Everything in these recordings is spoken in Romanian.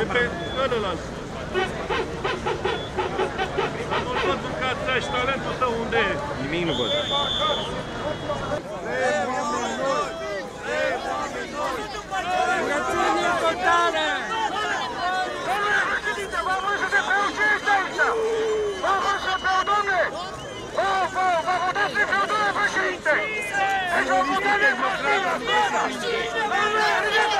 Pepe, ălălalt. Dar nu-l văd ducați ăștia, talentul tău unde e? Nimic nu văd. Președinte! Președinte! Președinte! Președinte!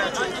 Gracias.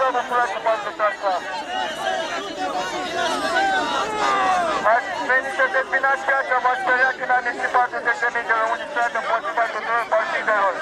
vă mulțumesc pentru asta. Ați venit să dezbinați piața, v-ați speriat când am ieșit 40.000 de la unitate împotriva tuturor partidelor.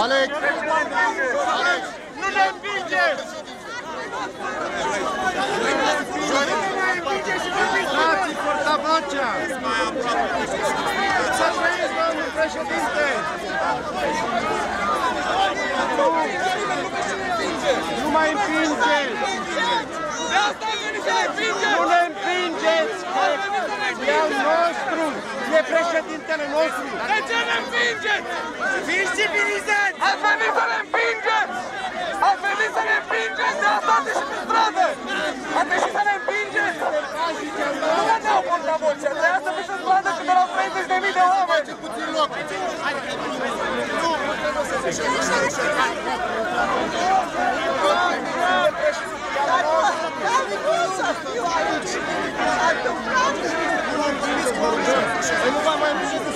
Alex! Alex! Nu ne împinge! Nu ne împinge și nu ne Dați-i portavacea! Să trăiți, domnul președinte! Nu mai împingeți! De asta e nu ne împingeți! E al nostru! E președinte! ale nostru! Będziemy pindziec! Oczywiście pinizet! A wy mi zanem pindziec! A wy mi zanem pindziec! Teraz to ty się zdrowy! A ty się zanem pindziec! Nu mă dau pot la voce, trebuia să mi se zbadă că de la 30.000 de oameni! Mai puțin loc! Nu, nu se zice! Nu se zice! Eu não vou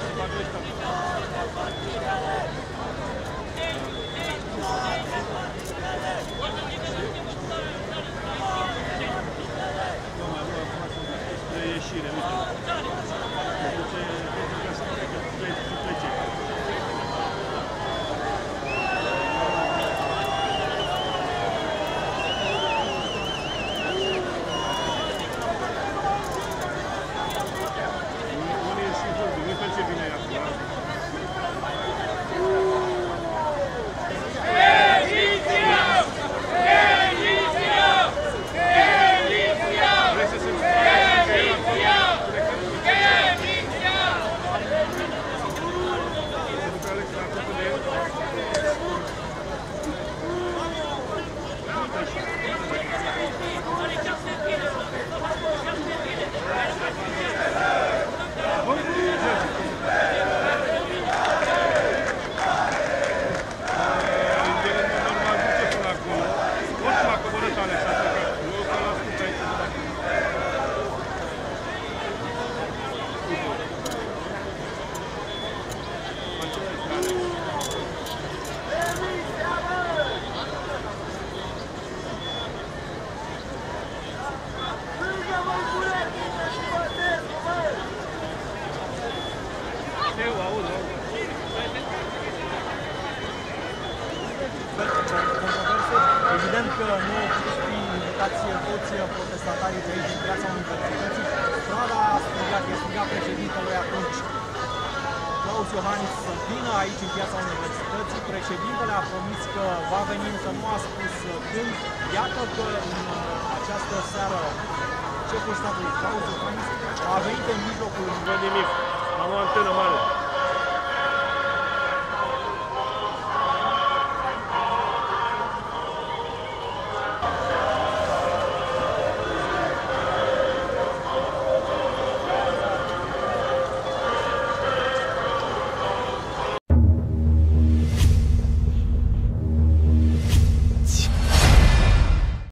Super durchkommen. Evident că nu au putut fi invitați toți protestatarii de aici din piața Universității. Strada a strigat, i-a strigat președintelui atunci Claus Iohannis să vină aici în piața Universității. Președintele a promis că va veni, însă nu a spus când. Iată că în uh, această seară șeful statului Claus Iohannis văd nimic. Am o antenă mare.